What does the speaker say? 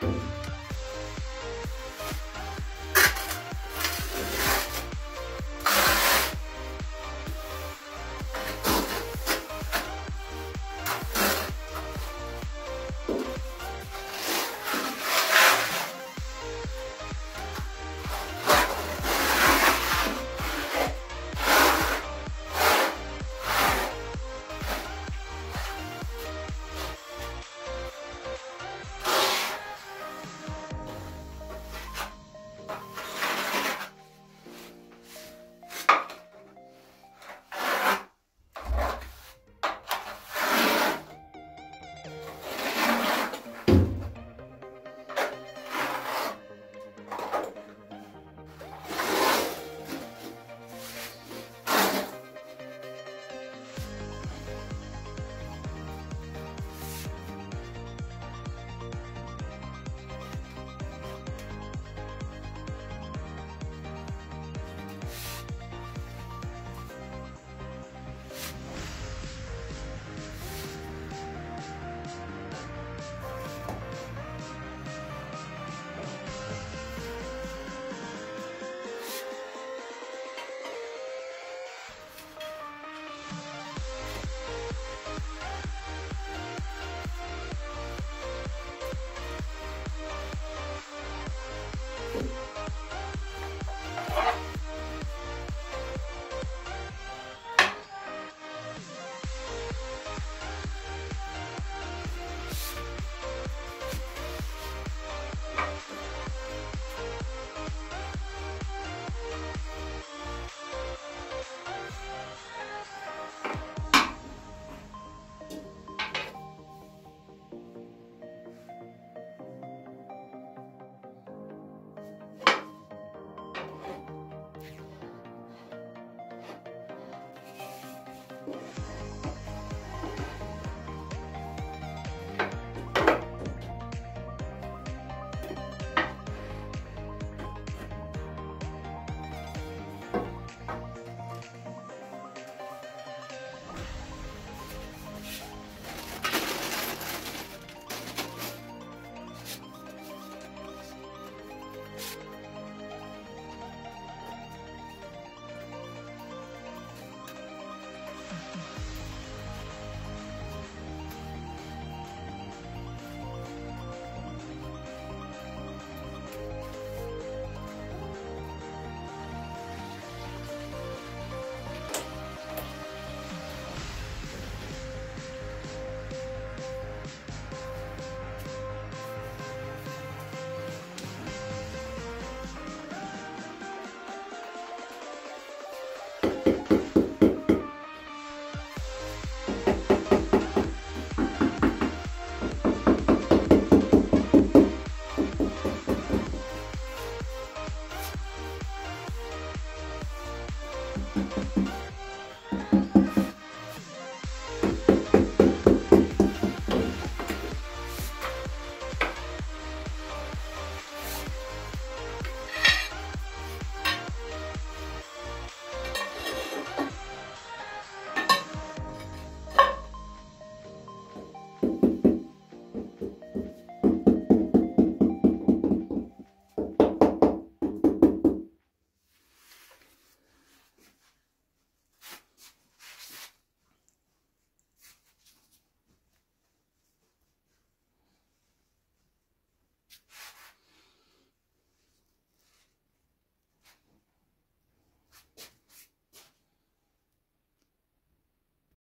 you